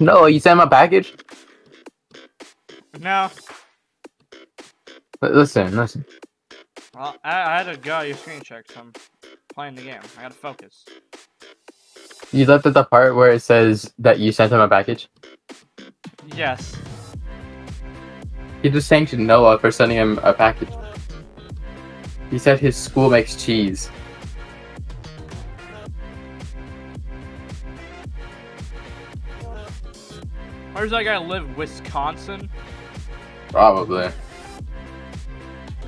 No, you sent him a package. No. L- Listen, listen. Well, I, I had to go out your screen check, so I'm playing the game. I gotta focus. You left at the part where it says that you sent him a package. Yes. He just sanctioned Noah for sending him a package. He said his school makes cheese. Where's that guy live? Wisconsin? Probably.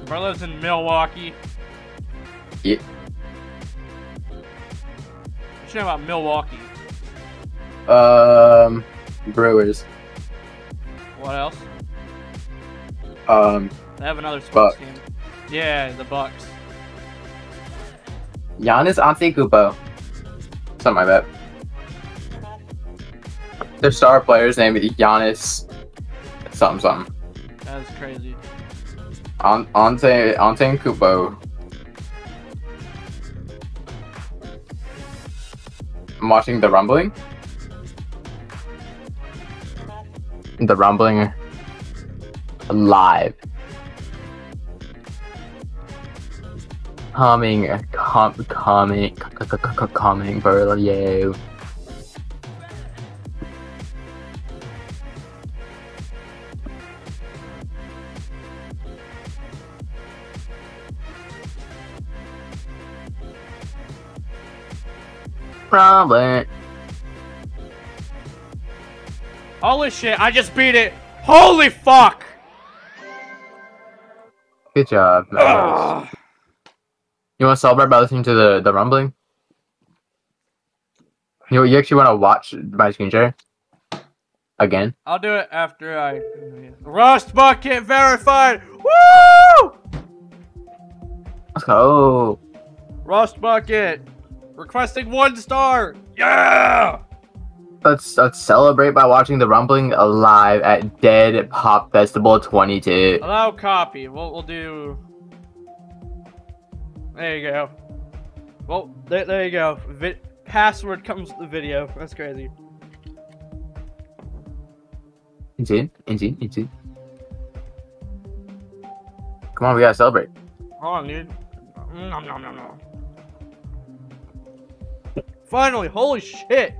Bro lives in Milwaukee. Yeah. What you know about Milwaukee? Um, Brewers. What else? Um, They have another sports Bucks. team. Yeah, the Bucks. Giannis Antetokounmpo. Something like that. Their star player's name is Giannis. Something something. That is crazy. On Ante Ante Antetokounmpo. I'm watching the rumbling. The rumbling live. Coming, com, coming, coming for you. Probably. Holy shit, I just beat it! Holy fuck! Good job. Magnus. You want to celebrate by listening to the, the rumbling? You, you actually want to watch my screen share? Again? I'll do it after I. Rust bucket verified! Woo! Let's go. Rust bucket! Requesting one star! Yeah! Let's let's celebrate by watching the rumbling alive at Dead Pop Festival 22. Allow copy. We'll, we'll do. There you go. Well, there, there you go. Vi- password comes with the video. That's crazy. Insane, insane, insane. Come on, we gotta celebrate. Hold on, dude. Nom nom nom nom. Finally, holy shit!